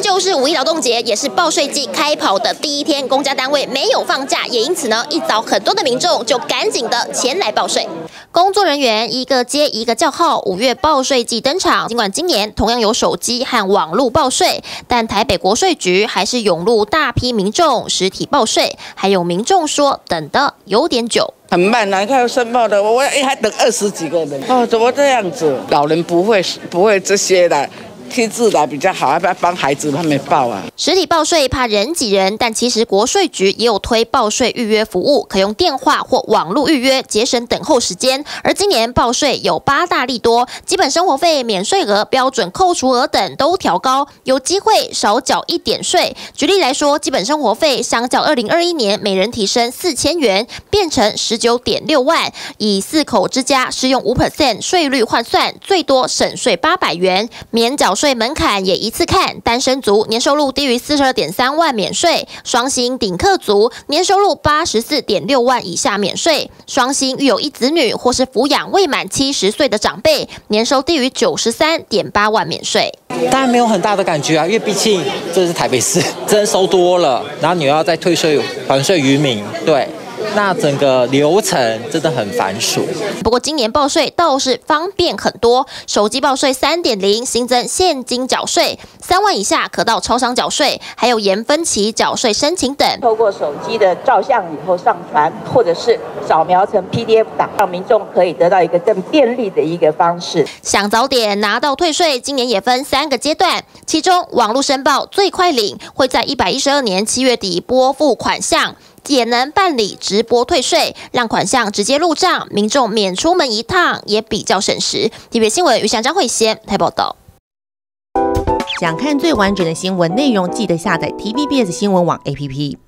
天就是五一劳动节，也是报税季开跑的第一天，公家单位没有放假，也因此呢，一早很多的民众就赶紧的前来报税。工作人员一个接一个叫号，五月报税季登场。尽管今年同样有手机和网络报税，但台北国税局还是涌入大批民众实体报税，还有民众说等的有点久。很慢啊！你看申报的，我我还等二十几个人哦，怎么这样子？老人不会不会这些的。贴字的比较好，要不要帮孩子他们报啊？实体报税怕人挤人，但其实国税局也有推报税预约服务，可用电话或网络预约，节省等候时间。而今年报税有八大利多，基本生活费免税额、标准扣除额等都调高，有机会少缴一点税。举例来说，基本生活费相较二零二一年每人提升四千元，变成十九点六万。以四口之家适用五 percent 税率换算，最多省税八百元，免缴。税门槛也一次看，单身族年收入低于四十二点三万免税，双薪顶客族年收入八十四点六万以下免税，双薪育有一子女或是抚养未满七十岁的长辈，年收低于九十三点八万免税。当然没有很大的感觉啊，因为毕竟这是台北市，真收多了，然后你要再退税还税于民，对。那整个流程真的很繁琐。不过今年报税倒是方便很多，手机报税三点零新增现金缴税，三万以下可到超商缴税，还有延分期缴税申请等。透过手机的照相以后上传，或者是扫描成 PDF 档，让民众可以得到一个更便利的一个方式。想早点拿到退税，今年也分三个阶段，其中网络申报最快领，会在一百一十二年七月底拨付款项。也能办理直播退税，让款项直接入账，民众免出门一趟，也比较省时。特别新闻，余翔张慧贤台报道。想看最完整的新闻内容，记得下载 TVBS 新闻网 APP。